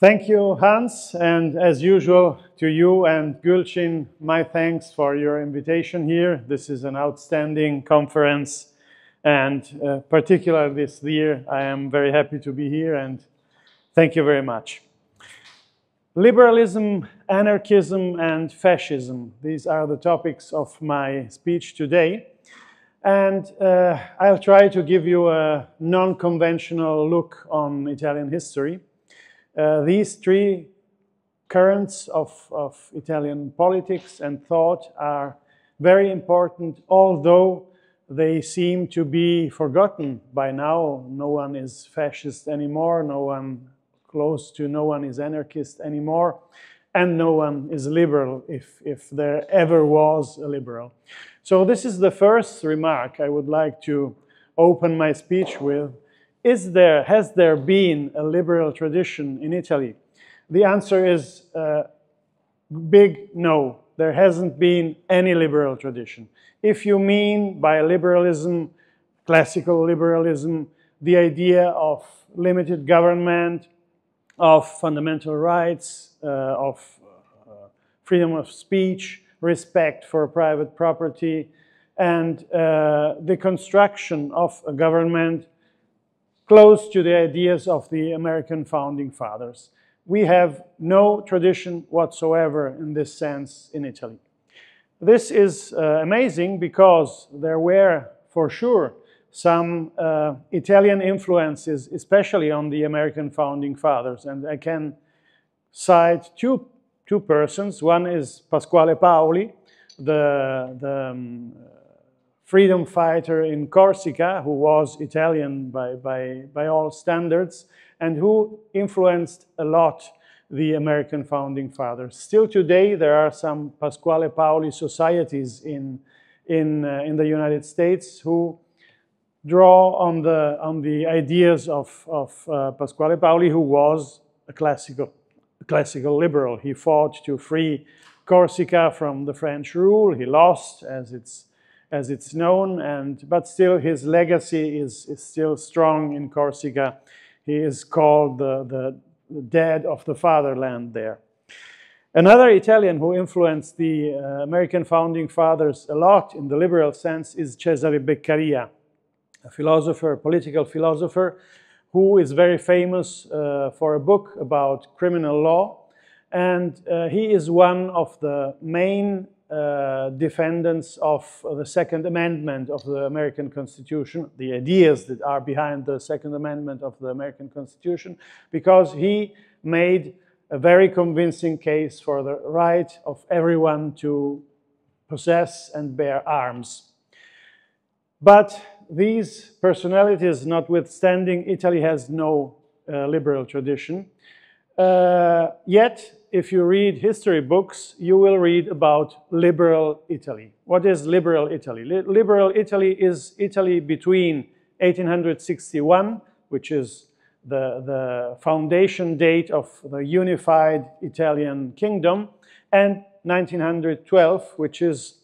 Thank you, Hans, and as usual, to you and Gülçin, my thanks for your invitation here. This is an outstanding conference, and uh, particularly this year, I am very happy to be here, and thank you very much. Liberalism, anarchism, and fascism. These are the topics of my speech today. And uh, I'll try to give you a non-conventional look on Italian history. Uh, these three currents of, of Italian politics and thought are very important, although they seem to be forgotten by now. No one is fascist anymore, no one close to no one is anarchist anymore, and no one is liberal if, if there ever was a liberal. So this is the first remark I would like to open my speech with is there, has there been a liberal tradition in Italy? The answer is uh, big no. There hasn't been any liberal tradition. If you mean by liberalism, classical liberalism, the idea of limited government, of fundamental rights, uh, of uh, freedom of speech, respect for private property, and uh, the construction of a government close to the ideas of the American founding fathers. We have no tradition whatsoever in this sense in Italy. This is uh, amazing because there were, for sure, some uh, Italian influences, especially on the American founding fathers. And I can cite two, two persons. One is Pasquale Paoli, the, the um, freedom fighter in Corsica who was Italian by, by, by all standards and who influenced a lot the American founding fathers. Still today, there are some Pasquale Paoli societies in, in, uh, in the United States who draw on the, on the ideas of, of uh, Pasquale Paoli, who was a classical, classical liberal. He fought to free Corsica from the French rule. He lost, as it's as it's known, and, but still his legacy is, is still strong in Corsica. He is called the, the, dead of the fatherland there. Another Italian who influenced the uh, American founding fathers a lot in the liberal sense is Cesare Beccaria, a philosopher, political philosopher, who is very famous uh, for a book about criminal law. And uh, he is one of the main uh, defendants of the Second Amendment of the American Constitution, the ideas that are behind the Second Amendment of the American Constitution, because he made a very convincing case for the right of everyone to possess and bear arms. But these personalities notwithstanding, Italy has no uh, liberal tradition. Uh, yet, if you read history books, you will read about liberal Italy. What is liberal Italy? liberal Italy is Italy between 1861, which is the, the foundation date of the unified Italian kingdom, and 1912, which is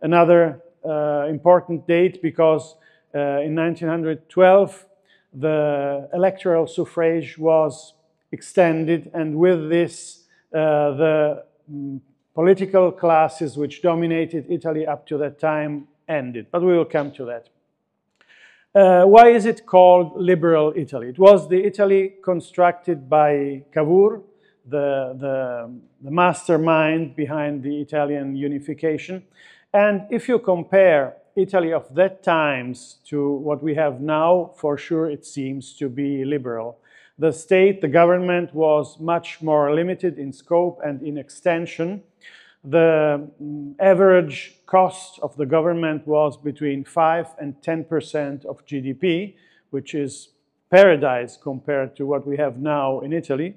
another uh, important date because uh, in 1912 the electoral suffrage was extended and with this the mm, political classes which dominated Italy up to that time ended. But we will come to that. Uh, why is it called liberal Italy? It was the Italy constructed by Cavour, the, the, the, mastermind behind the Italian unification. And if you compare Italy of that times to what we have now, for sure it seems to be liberal the state, the government was much more limited in scope and in extension. The mm, average cost of the government was between 5 and 10% of GDP, which is paradise compared to what we have now in Italy.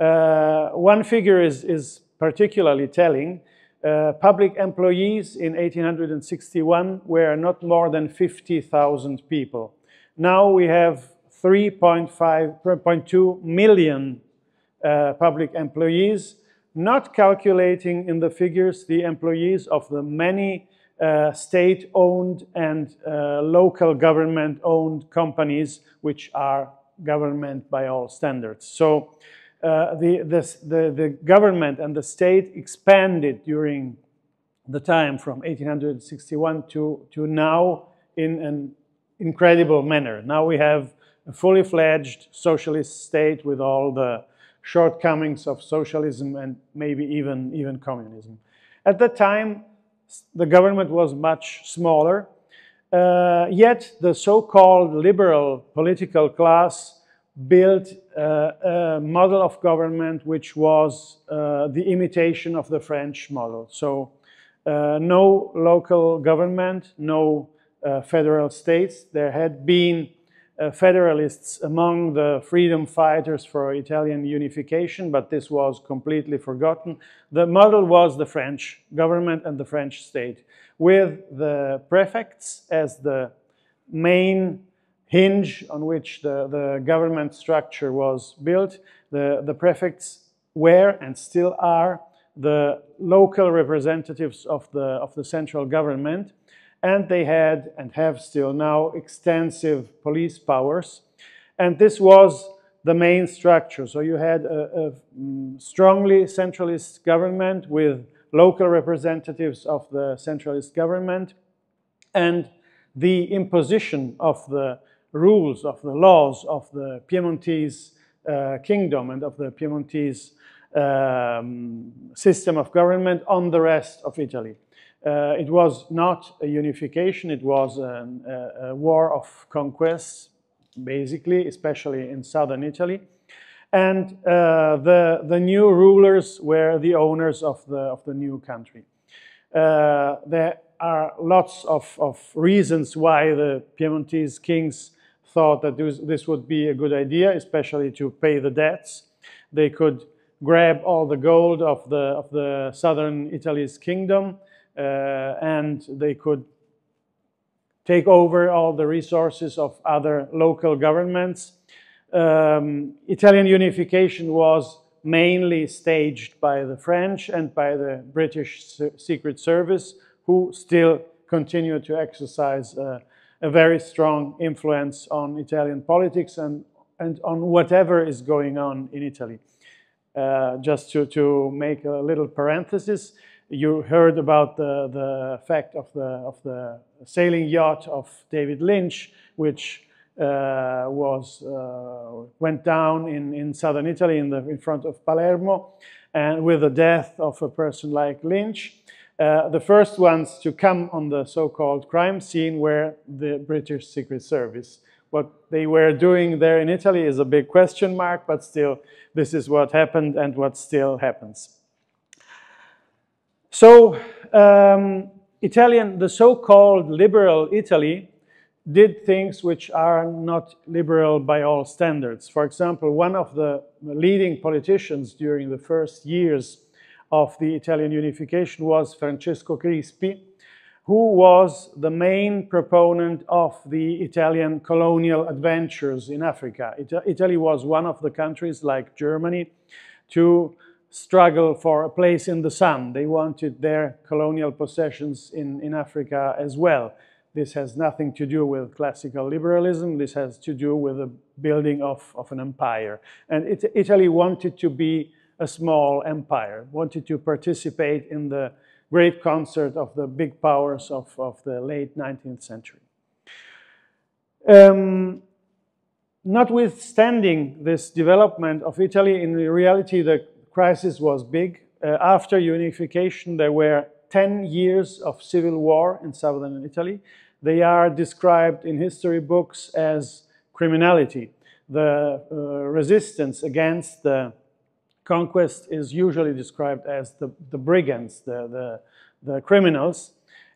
Uh, one figure is, is particularly telling. Uh, public employees in 1861 were not more than 50,000 people. Now we have 3.2 million uh, public employees, not calculating in the figures the employees of the many uh, state-owned and uh, local government-owned companies which are government by all standards. So uh, the, this, the, the government and the state expanded during the time from 1861 to, to now in an incredible manner. Now we have a fully fledged socialist state with all the shortcomings of socialism and maybe even, even communism. At that time, the government was much smaller, uh, yet the so-called liberal political class built uh, a model of government which was uh, the imitation of the French model. So uh, no local government, no uh, federal states. There had been Uh, federalists among the freedom fighters for Italian unification, but this was completely forgotten. The model was the French government and the French state, with the prefects as the main hinge on which the, the government structure was built. The, the prefects were and still are the local representatives of the, of the central government and they had and have still now extensive police powers. And this was the main structure. So you had a, a mm, strongly centralist government with local representatives of the centralist government and the imposition of the rules, of the laws of the Piemontese uh, kingdom and of the Piemontese um, system of government on the rest of Italy. Uh, it was not a unification, it was an, a, a, war of conquest, basically, especially in southern Italy. And uh, the, the new rulers were the owners of the, of the new country. Uh, there are lots of, of reasons why the Piemontese kings thought that this, this would be a good idea, especially to pay the debts. They could grab all the gold of the, of the southern Italy's kingdom and they could take over all the resources of other local governments. Um, Italian unification was mainly staged by the French and by the British Secret Service, who still continue to exercise uh, a very strong influence on Italian politics and, and on whatever is going on in Italy. Uh, just to, to make a little parenthesis, you heard about the, the fact of the, of the sailing yacht of David Lynch, which uh, was, uh, went down in, in southern Italy in, the, in front of Palermo, and with the death of a person like Lynch. Uh, the first ones to come on the so-called crime scene were the British Secret Service. What they were doing there in Italy is a big question mark, but still, this is what happened and what still happens. So um, Italian, the so-called liberal Italy did things which are not liberal by all standards. For example, one of the leading politicians during the first years of the Italian unification was Francesco Crispi, who was the main proponent of the Italian colonial adventures in Africa. Italy was one of the countries, like Germany, to struggle for a place in the sun. They wanted their colonial possessions in, in Africa as well. This has nothing to do with classical liberalism. This has to do with the building of, of an empire. And it, Italy wanted to be a small empire, wanted to participate in the great concert of the big powers of, of the late 19th century. Um, notwithstanding this development of Italy, in reality, the crisis was big. Uh, after unification, there were 10 years of civil war in southern Italy. They are described in history books as criminality. The uh, resistance against the conquest is usually described as the, the brigands, the, the, the criminals.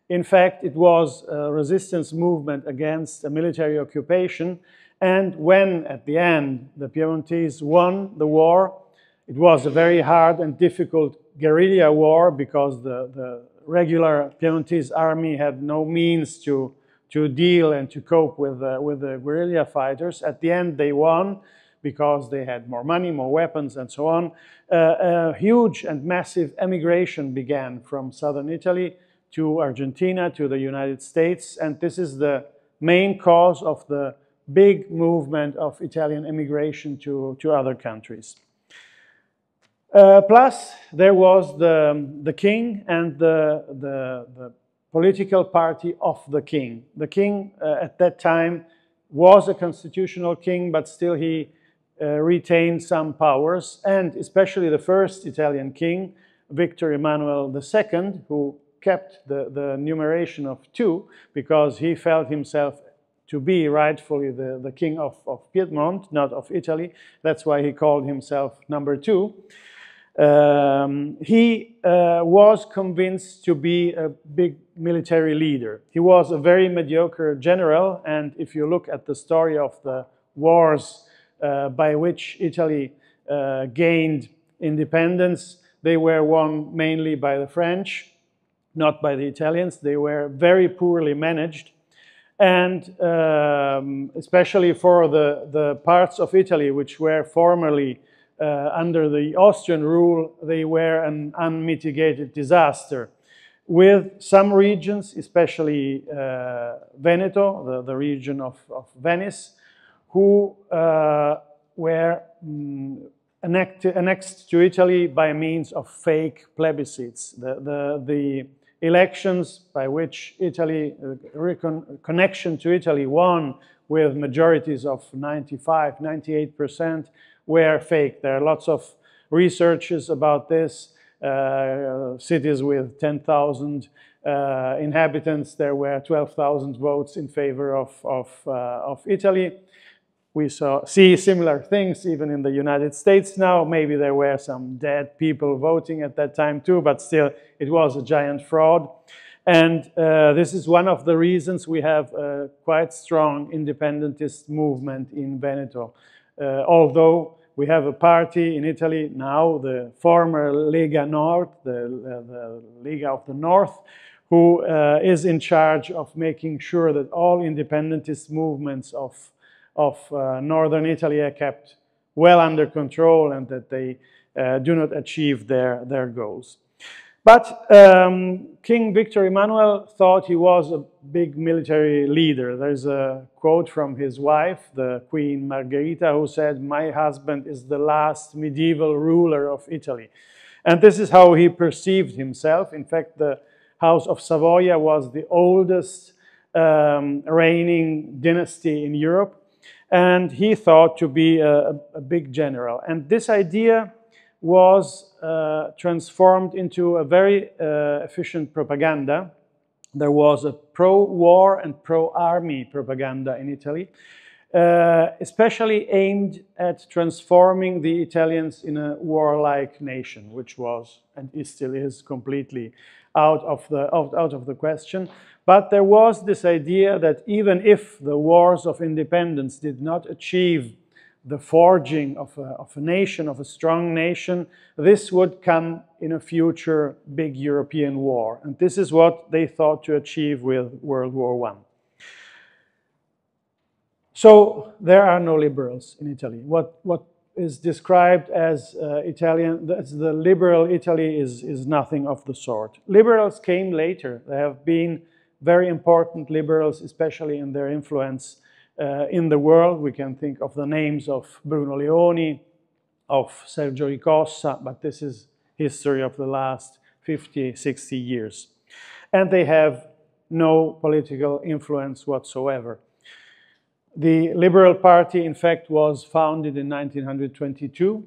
In fact, it was a resistance movement against a military occupation. And when, at the end, the Piemontese won the war, it was a very hard and difficult guerrilla war because the, the regular Piemontese army had no means to, to deal and to cope with, uh, with the guerrilla fighters. At the end, they won because they had more money, more weapons, and so on. Uh, a huge and massive emigration began from southern Italy to Argentina, to the United States, and this is the main cause of the big movement of Italian immigration to, to other countries. Uh, plus, there was the, the king and the, the, the, political party of the king. The king uh, at that time was a constitutional king, but still he uh, retained some powers, and especially the first Italian king, Victor Emmanuel II, who kept the, the numeration of two because he felt himself to be rightfully the, the king of, of Piedmont, not of Italy. That's why he called himself number two. Um, he uh, was convinced to be a big military leader. He was a very mediocre general, and if you look at the story of the wars uh, by which Italy uh, gained independence, they were won mainly by the French, not by the Italians. They were very poorly managed. And um, especially for the, the parts of Italy which were formerly uh, under the Austrian rule, they were an unmitigated disaster. With some regions, especially uh, Veneto, the, the region of, of Venice, who uh, were mm, annexed to Italy by means of fake plebiscites. The, the, the elections by which Italy, uh, connection to Italy won with majorities of 95, 98% were fake. There are lots of researches about this. Uh, cities with 10,000 uh, inhabitants, there were 12,000 votes in favor of, of, uh, of Italy. We saw, see similar things even in the United States now. Maybe there were some dead people voting at that time too, but still it was a giant fraud. And uh, this is one of the reasons we have a quite strong independentist movement in Veneto. Uh, although we have a party in Italy now, the former Lega Nord, the, uh, the Lega of the North, who uh, is in charge of making sure that all independentist movements of, of northern Italy are kept well under control and that they do not achieve their, their goals. But um, King Victor Emmanuel thought he was a big military leader. There's a quote from his wife, the Queen Margherita, who said, My husband is the last medieval ruler of Italy. And this is how he perceived himself. In fact, the House of Savoia was the oldest um, reigning dynasty in Europe. And he thought to be a, a big general. And this idea was uh, transformed into a very uh, efficient propaganda. There was a pro-war and pro-army propaganda in Italy, uh, especially aimed at transforming the Italians in a warlike nation, which was and is still is completely out of the out, out of the question. But there was this idea that even if the wars of independence did not achieve the forging of a, of a nation, of a strong nation, this would come in a future big European war. And this is what they thought to achieve with World War I. So there are no liberals in Italy. What, what is described as uh, Italian, as the liberal Italy is, is nothing of the sort. Liberals came later. There have been very important liberals, especially in their influence uh, in the world. We can think of the names of Bruno Leoni, of Sergio Ricossa, but this is history of the last 50, 60 years. And they have no political influence whatsoever. The Liberal Party, in fact, was founded in 1922,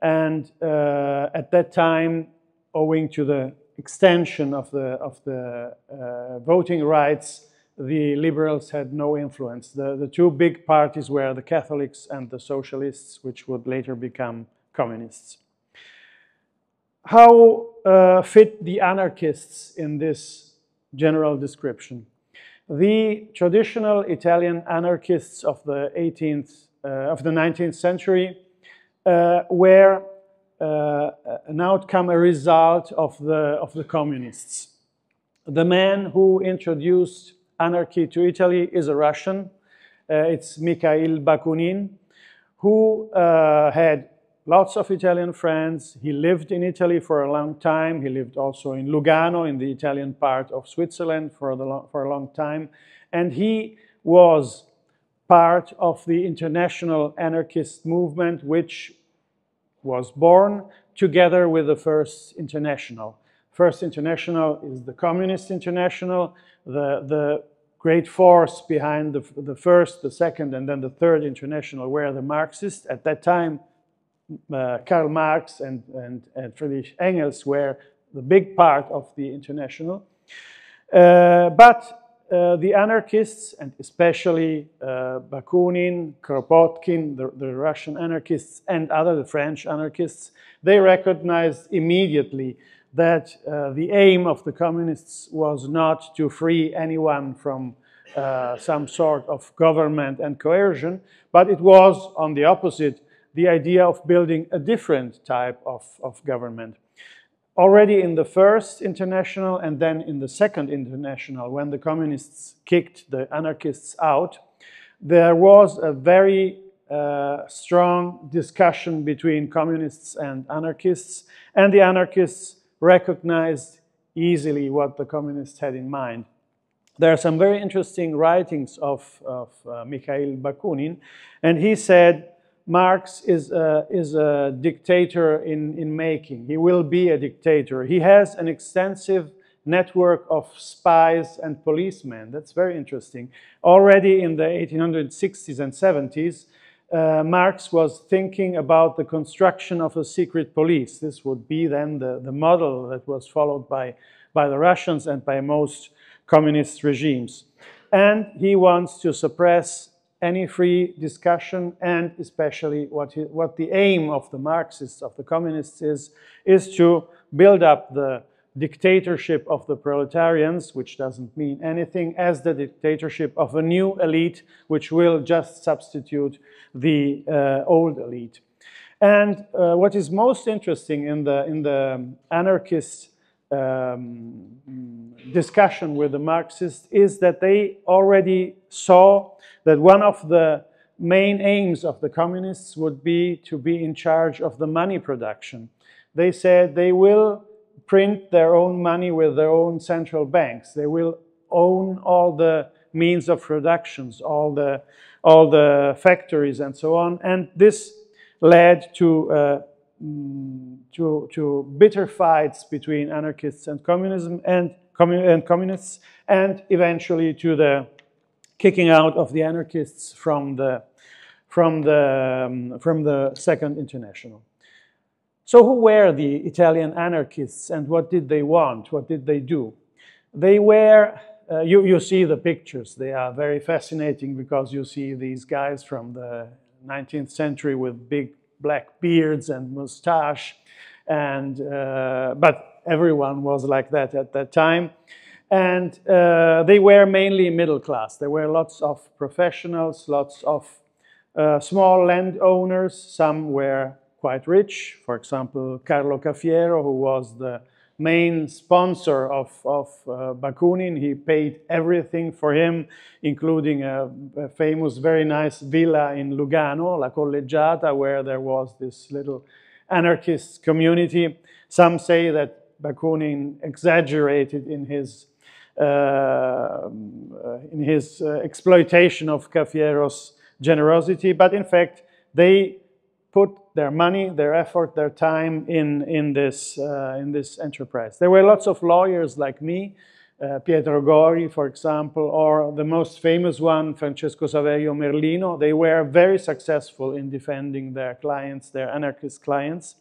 and uh, at that time, owing to the extension of the, of the uh, voting rights, the liberals had no influence. The, the two big parties were the Catholics and the socialists, which would later become communists. How uh, fit the anarchists in this general description? The traditional Italian anarchists of the 18th, uh, of the 19th century uh, were uh, an outcome, a result of the, of the communists. The man who introduced anarchy to Italy is a Russian. Uh, it's Mikhail Bakunin, who uh, had lots of Italian friends. He lived in Italy for a long time. He lived also in Lugano, in the Italian part of Switzerland, for, the for a long time. And he was part of the international anarchist movement, which was born together with the First International. First International is the Communist International, the, the great force behind the, the first, the second, and then the third international were the Marxists. At that time, uh, Karl Marx and, and, and Friedrich Engels were the big part of the international. Uh, but uh, the anarchists, and especially uh, Bakunin, Kropotkin, the, the, Russian anarchists, and other, the French anarchists, they recognized immediately that uh, the aim of the communists was not to free anyone from uh, some sort of government and coercion, but it was, on the opposite, the idea of building a different type of, of government. Already in the first international and then in the second international, when the communists kicked the anarchists out, there was a very uh, strong discussion between communists and anarchists, and the anarchists recognized easily what the communists had in mind. There are some very interesting writings of, of uh, Mikhail Bakunin, and he said Marx is a, is a dictator in, in making. He will be a dictator. He has an extensive network of spies and policemen. That's very interesting. Already in the 1860s and 70s, uh, Marx was thinking about the construction of a secret police. This would be then the, the model that was followed by, by the Russians and by most communist regimes. And he wants to suppress any free discussion and especially what, he, what the aim of the Marxists, of the communists is, is to build up the dictatorship of the proletarians, which doesn't mean anything, as the dictatorship of a new elite, which will just substitute the uh, old elite. And uh, what is most interesting in the, in the anarchist um, discussion with the Marxists is that they already saw that one of the main aims of the communists would be to be in charge of the money production. They said they will print their own money with their own central banks. They will own all the means of productions, all the, all the factories and so on. And this led to uh, Mm, to, to bitter fights between anarchists and communism and, commun and communists, and eventually to the kicking out of the anarchists from the, from the, um, from the Second International. So who were the Italian anarchists and what did they want? What did they do? They were, uh, you, you see the pictures, they are very fascinating because you see these guys from the 19th century with big black beards and mustache, and uh, but everyone was like that at that time. And uh, they were mainly middle class. There were lots of professionals, lots of uh, small landowners. Some were quite rich. For example, Carlo Cafiero, who was the main sponsor of, of uh, Bakunin. He paid everything for him, including a, a, famous, very nice villa in Lugano, La Collegiata, where there was this little anarchist community. Some say that Bakunin exaggerated in his uh, in his uh, exploitation of Cafiero's generosity, but in fact, they put their money, their effort, their time in, in, this, uh, in this enterprise. There were lots of lawyers like me, uh, Pietro Gori, for example, or the most famous one, Francesco Saverio Merlino. They were very successful in defending their clients, their anarchist clients.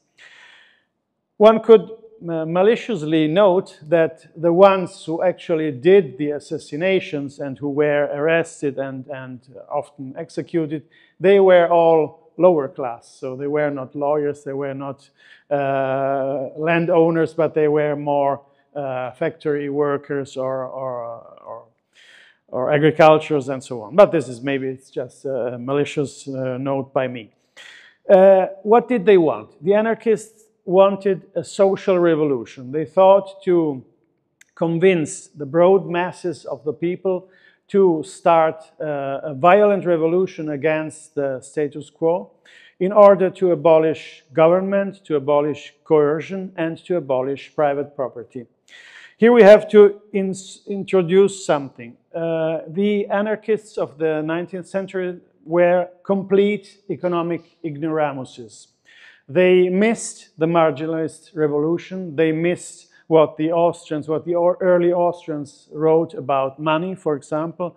One could uh, maliciously note that the ones who actually did the assassinations and who were arrested and, and often executed, they were all lower class. So they were not lawyers, they were not uh, landowners, but they were more uh, factory workers or, or, or, or, agricultures and so on. But this is maybe it's just a malicious uh, note by me. Uh, what did they want? The anarchists wanted a social revolution. They thought to convince the broad masses of the people to start uh, a violent revolution against the status quo in order to abolish government, to abolish coercion, and to abolish private property. Here we have to introduce something. Uh, the anarchists of the 19th century were complete economic ignoramuses. They missed the marginalist revolution. They missed what the Austrians, what the early Austrians wrote about money, for example.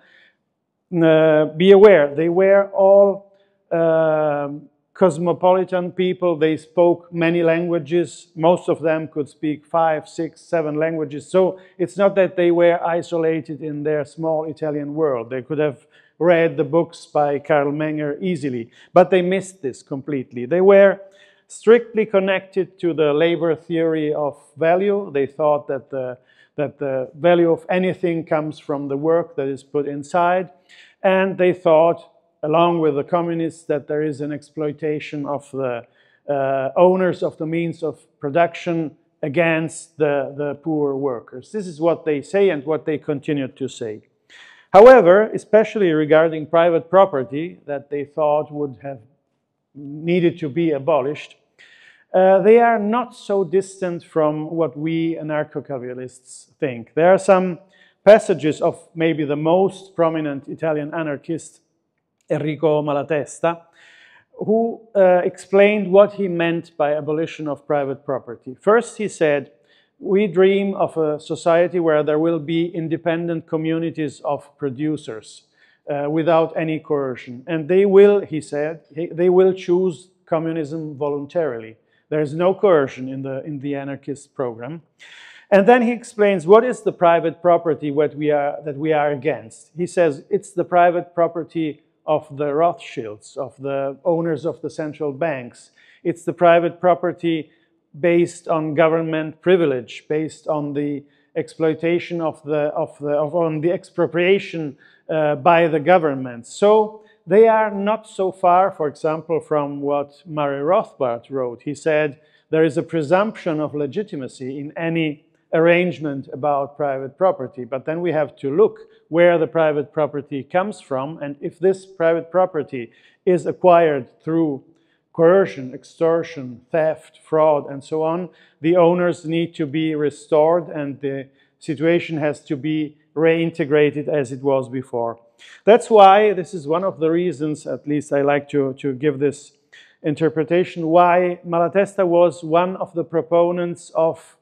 Uh, be aware, they were all uh, cosmopolitan people. They spoke many languages. Most of them could speak five, six, seven languages. So it's not that they were isolated in their small Italian world. They could have read the books by Carl Menger easily, but they missed this completely. They were strictly connected to the labor theory of value. They thought that the, that the value of anything comes from the work that is put inside. And they thought, along with the communists, that there is an exploitation of the uh, owners of the means of production against the, the poor workers. This is what they say and what they continue to say. However, especially regarding private property that they thought would have needed to be abolished, uh, they are not so distant from what we anarcho-capitalists think. There are some passages of maybe the most prominent Italian anarchist, Enrico Malatesta, who uh, explained what he meant by abolition of private property. First, he said, we dream of a society where there will be independent communities of producers uh, without any coercion. And they will, he said, they will choose communism voluntarily. There is no coercion in the, in the anarchist program. And then he explains what is the private property what we are, that we are against. He says it's the private property of the Rothschilds, of the owners of the central banks. It's the private property based on government privilege, based on the exploitation of the, of the, of, on the expropriation uh, by the government. So they are not so far, for example, from what Murray Rothbard wrote. He said, there is a presumption of legitimacy in any arrangement about private property, but then we have to look where the private property comes from, and if this private property is acquired through coercion, extortion, theft, fraud, and so on, the owners need to be restored and the situation has to be reintegrated as it was before. That's why this is one of the reasons, at least I like to, to give this interpretation, why Malatesta was one of the proponents of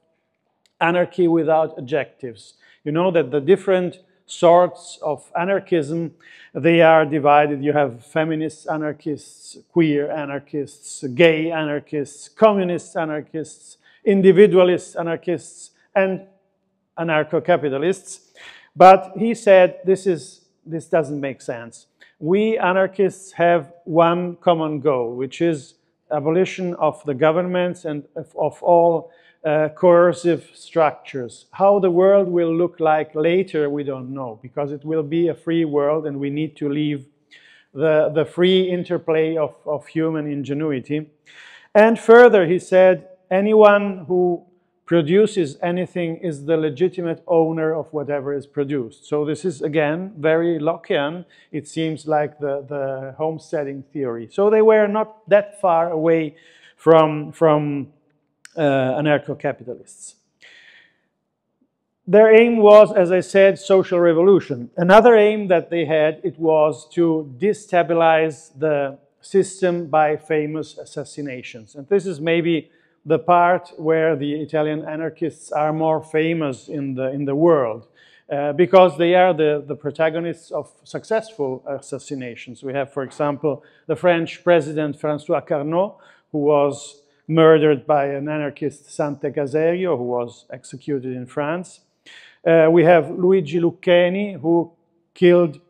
anarchy without adjectives. You know that the different sorts of anarchism, they are divided. You have feminist anarchists, queer anarchists, gay anarchists, communist anarchists, individualist anarchists, and anarcho-capitalists. But he said this is this doesn't make sense. We anarchists have one common goal, which is abolition of the governments and of, of all uh, coercive structures. How the world will look like later, we don't know, because it will be a free world and we need to leave the, the free interplay of, of human ingenuity. And further, he said, anyone who produces anything is the legitimate owner of whatever is produced. So this is, again, very Lockean. It seems like the, the homesteading theory. So they were not that far away from, from uh, anarcho-capitalists. Their aim was, as I said, social revolution. Another aim that they had, it was to destabilize the system by famous assassinations. And this is maybe the part where the Italian anarchists are more famous in the, in the world. Uh, because they are the, the protagonists of successful assassinations. We have, for example, the French president François Carnot, who was murdered by an anarchist Sante Caserio, who was executed in France. Uh, we have Luigi Lucchesi, who killed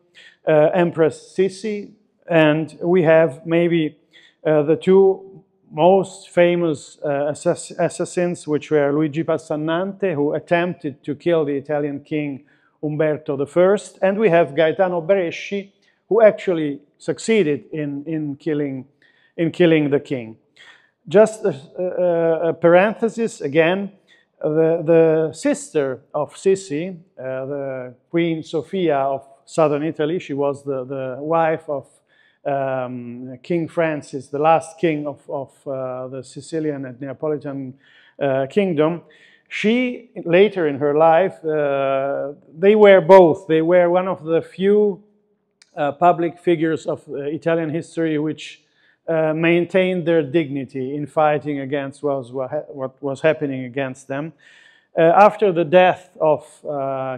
uh, Empress Sisi, and we have maybe uh, the two most famous uh, assass assassins, which were Luigi Passannante, who attempted to kill the Italian king Umberto I, and we have Gaetano Bresci, who actually succeeded in, in, killing, in killing the king. Just a, a, a parenthesis again, the, the, sister of Sissi, uh, the Queen Sophia of southern Italy, she was the, the wife of um, King Francis, the last king of, of uh, the Sicilian and Neapolitan uh, kingdom, she, later in her life, uh, they were both. They were one of the few uh, public figures of uh, Italian history which uh, maintained their dignity in fighting against what was, what was happening against them. After the death of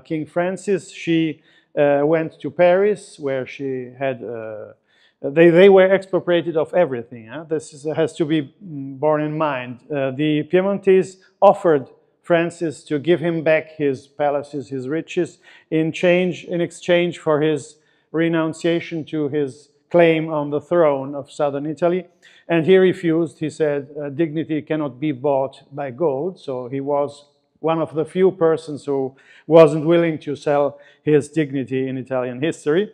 King Francis, she went to Paris, where she had they, they were expropriated of everything. Huh? This is, has to be borne in mind. Uh, the Piemontese offered Francis to give him back his palaces, his riches, in, change, in exchange for his renunciation to his claim on the throne of southern Italy. And he refused. He said, uh, dignity cannot be bought by gold. So he was one of the few persons who wasn't willing to sell his dignity in Italian history.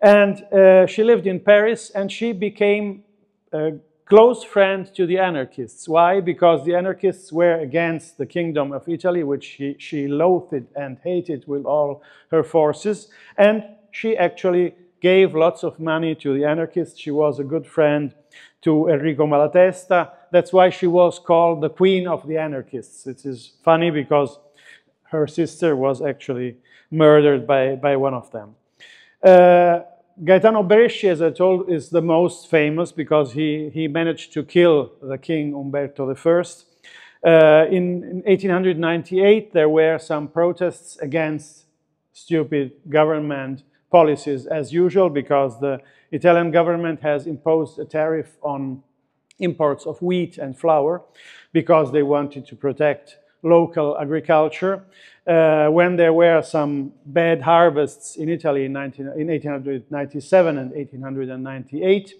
And uh, she lived in Paris and she became a close friend to the anarchists. Why? Because the anarchists were against the kingdom of Italy, which she, she loathed and hated with all her forces. And she actually gave lots of money to the anarchists. She was a good friend to Enrico Malatesta. That's why she was called the queen of the anarchists. It is funny because her sister was actually murdered by, by one of them. Uh, Gaetano Bresci, as I told, is the most famous because he, he managed to kill the king Umberto I. Uh, in, in 1898, there were some protests against stupid government policies as usual because the Italian government has imposed a tariff on imports of wheat and flour because they wanted to protect local agriculture. Uh, when there were some bad harvests in Italy in, 19, in 1897 and 1898,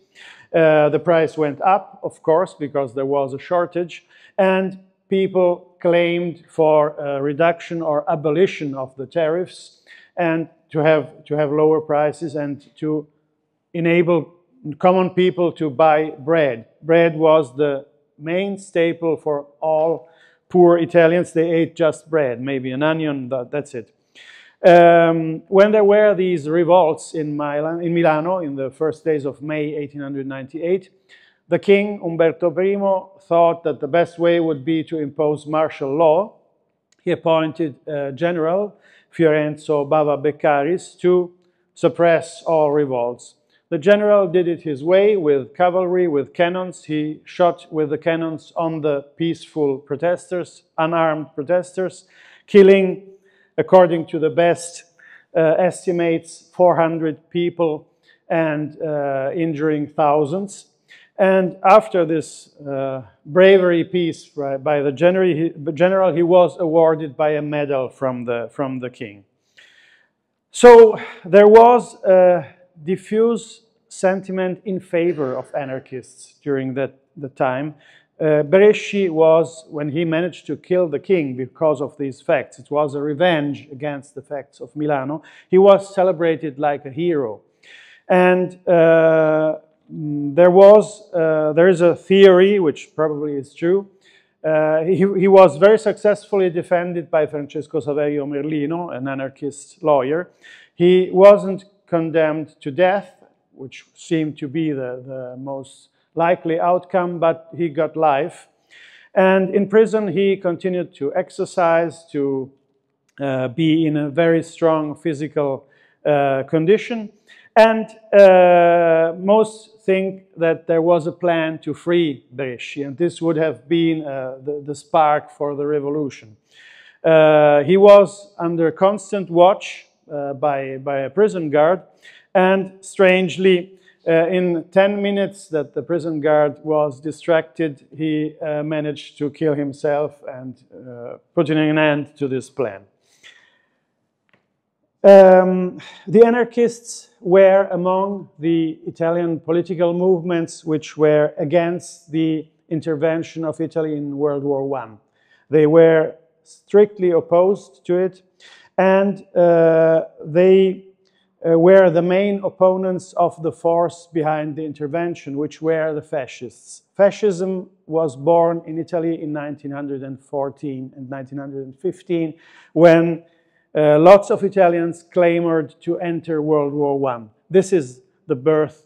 uh, the price went up, of course, because there was a shortage, and people claimed for a reduction or abolition of the tariffs and to have, to have lower prices and to enable common people to buy bread. Bread was the main staple for all poor Italians. They ate just bread, maybe an onion, that's it. Um, when there were these revolts in, Milan, in Milano in the first days of May 1898, the king, Umberto I, thought that the best way would be to impose martial law. He appointed a general, Fiorenzo Bava Beccaris, to suppress all revolts. The general did it his way with cavalry, with cannons. He shot with the cannons on the peaceful protesters, unarmed protesters, killing, according to the best uh, estimates, 400 people and uh, injuring thousands. And after this uh, bravery piece by, by the general he, was awarded by a medal from the, from the king. So there was a diffuse sentiment in favor of anarchists during that the time. Uh, Bresci was, when he managed to kill the king because of these facts, it was a revenge against the facts of Milano, he was celebrated like a hero. And uh, there was, uh, there is a theory, which probably is true, uh, he, he, was very successfully defended by Francesco Saverio Merlino, an anarchist lawyer. He wasn't condemned to death, which seemed to be the, the most likely outcome, but he got life. And in prison, he continued to exercise, to uh, be in a very strong physical uh, condition. And uh, most think that there was a plan to free Bresci, and this would have been uh, the, the, spark for the revolution. Uh, he was under constant watch by, by a prison guard, and strangely, uh, in 10 minutes that the prison guard was distracted, he uh, managed to kill himself and uh, putting an end to this plan. Um, the anarchists were among the Italian political movements which were against the intervention of Italy in World War I. They were strictly opposed to it and uh, they uh, were the main opponents of the force behind the intervention, which were the fascists. Fascism was born in Italy in 1914 and 1915 when uh, lots of Italians clamored to enter World War I. This is the birth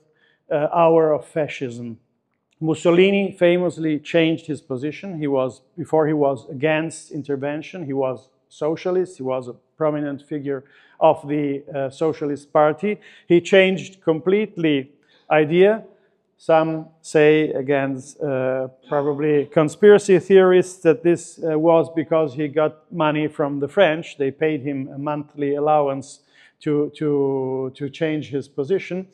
uh, hour of fascism. Mussolini famously changed his position. He was, before he was against intervention, he was socialist, he was a prominent figure of the uh, Socialist Party. He changed completely idea Some say, against uh, probably conspiracy theorists, that this uh, was because he got money from the French. They paid him a monthly allowance to, to, to change his position.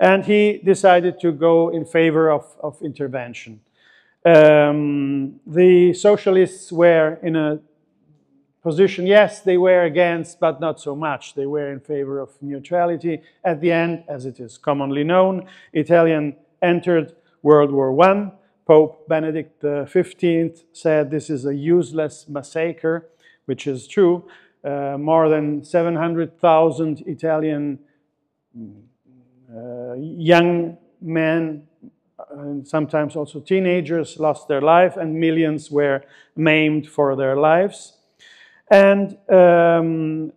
And he decided to go in favor of, of intervention. Um, the socialists were in a position, yes, they were against, but not so much. They were in favor of neutrality. At the end, as it is commonly known, Italian entered World War I. Pope Benedict XV said this is a useless massacre, which is true. Uh, more than 700,000 Italian uh, young men and sometimes also teenagers lost their life and millions were maimed for their lives. And um,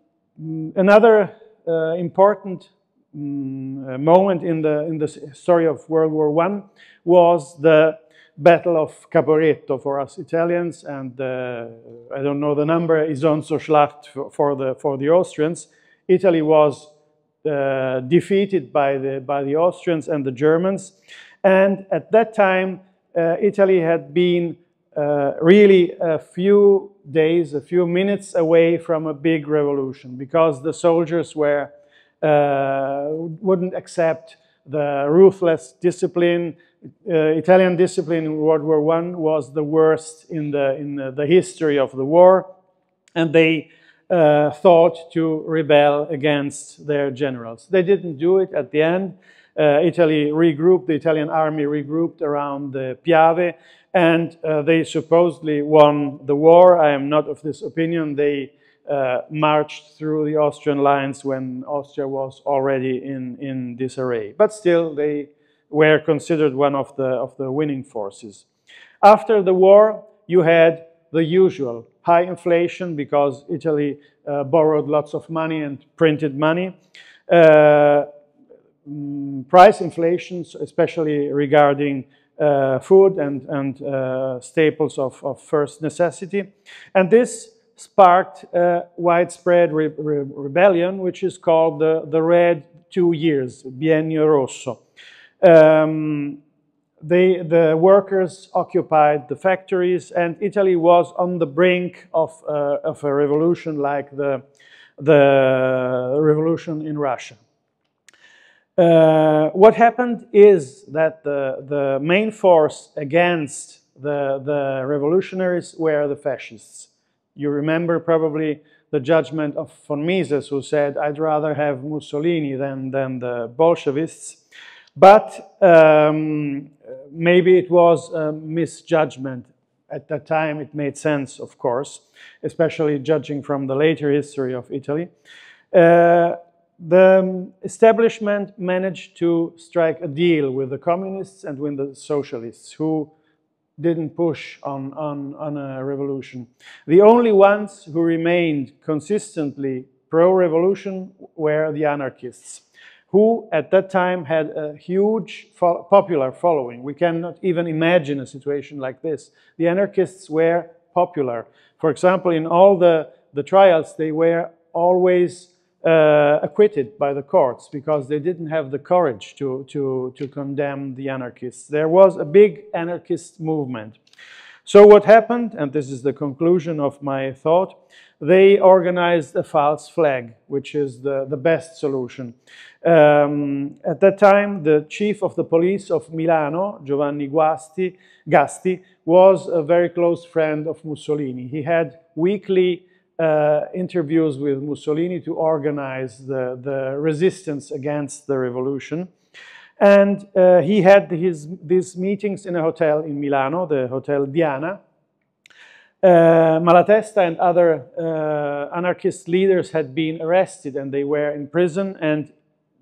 another uh, important um, moment in the, in the story of World War I was the Battle of Caporetto for us Italians, and uh, I don't know the number, Isonzoschlacht for, for, the, for the Austrians. Italy was uh, defeated by the, by the Austrians and the Germans. And at that time, uh, Italy had been uh, really a few days, a few minutes away from a big revolution because the soldiers were uh, wouldn't accept the ruthless discipline. Uh, Italian discipline in World War I was the worst in the, in the history of the war, and they uh, thought to rebel against their generals. They didn't do it at the end. Uh, Italy regrouped, the Italian army regrouped around the Piave, and uh, they supposedly won the war. I am not of this opinion. They uh, marched through the Austrian lines when Austria was already in, in disarray. But still, they were considered one of the, of the winning forces. After the war, you had the usual high inflation because Italy uh, borrowed lots of money and printed money. Uh, mm, price inflations, especially regarding uh, food and, and uh, staples of, of first necessity. And this sparked a widespread re re rebellion, which is called the, the Red Two Years, Biennio Rosso. Um, they, the workers occupied the factories, and Italy was on the brink of, uh, of a revolution like the, the revolution in Russia. Uh, what happened is that the, the main force against the, the revolutionaries were the fascists. You remember probably the judgment of von Mises, who said, I'd rather have Mussolini than, than the Bolshevists. But um, maybe it was a misjudgment. At that time, it made sense, of course, especially judging from the later history of Italy. Uh, the um, establishment managed to strike a deal with the communists and with the socialists, who didn't push on, on, on a revolution. The only ones who remained consistently pro-revolution were the anarchists, who at that time had a huge fo popular following. We cannot even imagine a situation like this. The anarchists were popular. For example, in all the, the trials, they were always uh, acquitted by the courts because they didn't have the courage to, to, to condemn the anarchists. There was a big anarchist movement. So what happened, and this is the conclusion of my thought, they organized a false flag, which is the, the best solution. Um, at that time, the chief of the police of Milano, Giovanni Guasti, Gasti, was a very close friend of Mussolini. He had weekly uh, interviews with Mussolini to organize the, the resistance against the revolution. And uh, he had his, these meetings in a hotel in Milano, the Hotel Diana. Uh, Malatesta and other uh, anarchist leaders had been arrested and they were in prison and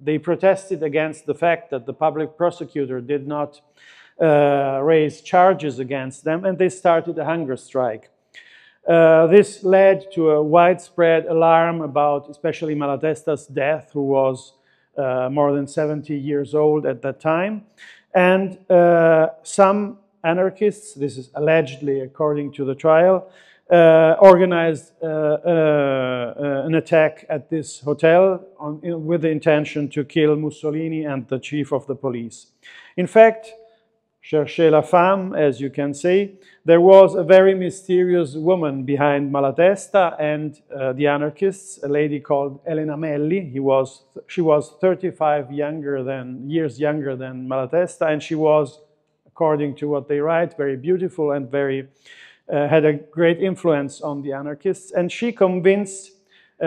they protested against the fact that the public prosecutor did not uh, raise charges against them and they started a hunger strike. Uh, this led to a widespread alarm about especially Malatesta's death, who was uh, more than 70 years old at that time. And uh, some anarchists, this is allegedly according to the trial, uh, organized uh, an attack at this hotel on, with the intention to kill Mussolini and the chief of the police. In fact, cherchez la femme, as you can see, there was a very mysterious woman behind Malatesta and uh, the anarchists, a lady called Elena Melli. He was, she was 35 younger than, years younger than Malatesta, and she was, according to what they write, very beautiful and very, uh, had a great influence on the anarchists. And she convinced uh,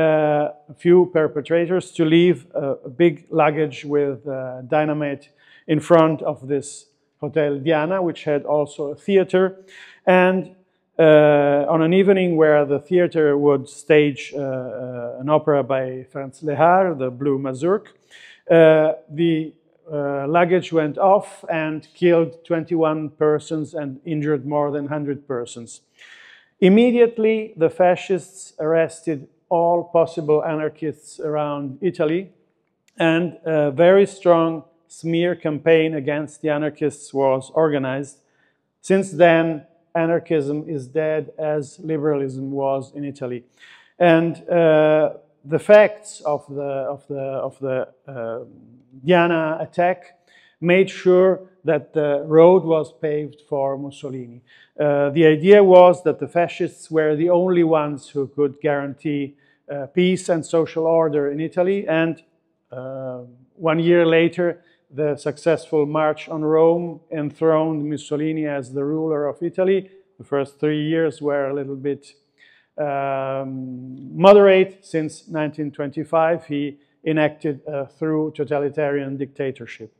a few perpetrators to leave a, a big luggage with uh, dynamite in front of this Hotel Diana, which had also a theater. And uh, on an evening where the theater would stage uh, uh, an opera by Franz Lehár, the Blue Mazurk, uh, the uh, luggage went off and killed 21 persons and injured more than 100 persons. Immediately, the fascists arrested all possible anarchists around Italy, and a very strong smear campaign against the anarchists was organized. Since then, anarchism is dead as liberalism was in Italy. And uh, the facts of the, of the, of the uh, Diana attack made sure that the road was paved for Mussolini. Uh, the idea was that the fascists were the only ones who could guarantee uh, peace and social order in Italy. And uh, one year later, the successful march on Rome enthroned Mussolini as the ruler of Italy. The first three years were a little bit um, moderate. Since 1925, he enacted a through totalitarian dictatorship.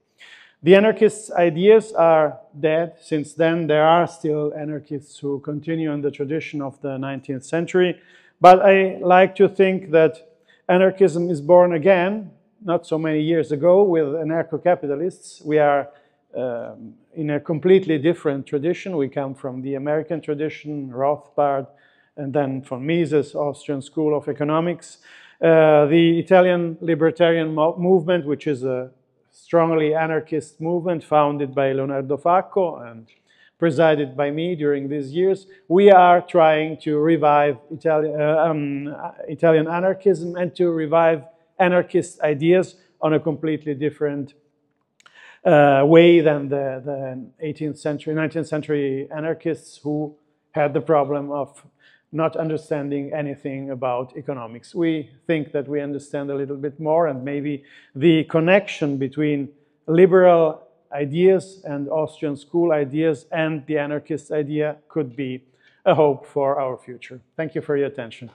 The anarchists' ideas are dead. Since then, there are still anarchists who continue in the tradition of the 19th century. But I like to think that anarchism is born again not so many years ago with anarcho-capitalists. We are um, in a completely different tradition. We come from the American tradition, Rothbard, and then from Mises, Austrian School of Economics. Uh, the Italian libertarian mo movement, which is a strongly anarchist movement founded by Leonardo Facco and presided by me during these years, we are trying to revive Itali uh, um, Italian anarchism and to revive anarchist ideas on a completely different uh, way than the, the 18th century, 19th century anarchists who had the problem of not understanding anything about economics. We think that we understand a little bit more and maybe the connection between liberal ideas and Austrian school ideas and the anarchist idea could be a hope for our future. Thank you for your attention.